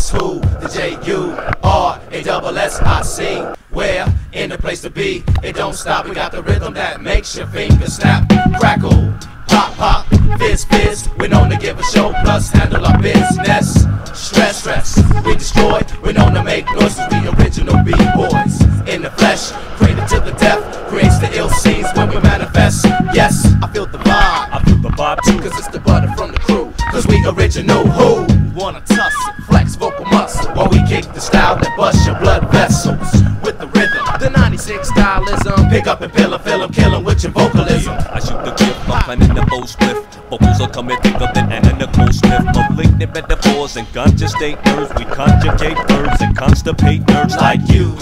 J U R A double S I C. Where in the place to be, it don't stop. We got the rhythm that makes your fingers snap, crackle, pop, pop, fizz, fizz. We're known to give a show, plus handle our business. Stress, stress, we destroy. We're known to make noises. We original b-boys in the flesh, created to the death, creates the ill scenes when we manifest. Yes, I feel the vibe. I feel the vibe too. Cause it's the butter from the crew. Cause we original who? Wanna tussle, flex vocal muscle. While we kick the style that busts your blood vessels. With the rhythm, the 96 stylism. Pick up and pill 'em, fill 'em, kill 'em with your vocalism. I shoot the gift, I'm planning the bow spliff. Vocals are coming thicker than Anna Nicole Smith. Malignant metaphors and ganja state nerves. We conjugate verbs and constipate nerves like you.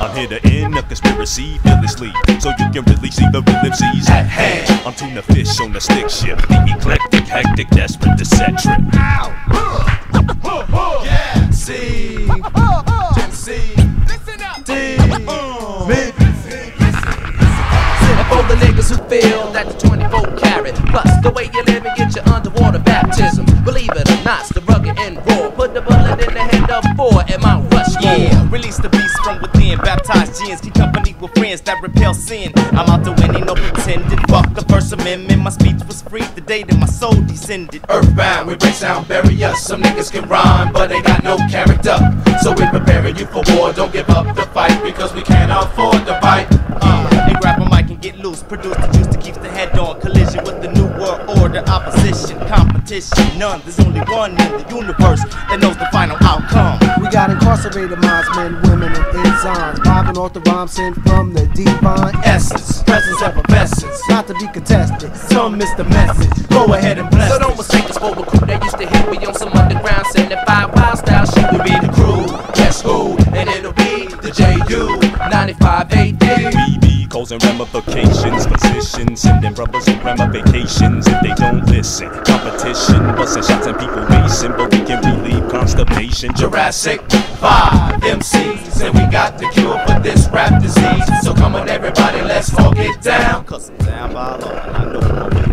I'm here to end a conspiracy fearlessly, so you can really see the real MCs At hand. I'm tuna fish on the stick shift, the eclectic, hectic, desperate to set trip. Yeah, me. And for the niggas who feel that the 24 carat plus the way you live and get your underwater baptism. Believe it or not, it's the rugged and raw. Put the bullet in the head of four at Mount Rushmore. Yeah, release the beast from within. Baptized gins, keep company with friends that repel sin. I'm out to win, ain't no pretending. Fuck the First Amendment, my speech was free the day that my soul descended. Earthbound, we break down barriers. Some niggas can rhyme, but they got no character. So we're preparing you for war. Don't give up the fight because we can't afford to fight. Uh, They grab a mic and get loose, produce the juice that keeps the head on. Collision with the new world order, opposition, competition. None, there's only one in the universe that knows the final outcome. We got incarcerated minds, men, women, and enzymes. Vibing off the rhyme sent from the divine essence, presence, effervescence. Not to be contested. Some miss the message. Go ahead and bless. So don't mistake us for a crew that used to hit me on some underground 75 95 AD. BB causing ramifications, positions, sending brothers on grandma vacations if they don't listen. Competition, busting shots and people racing, but we can relieve constipation. Jurassic 5 MCs. And we got the cure for this rap disease. So come on, everybody, let's all get down. Cause I'm down by law and I know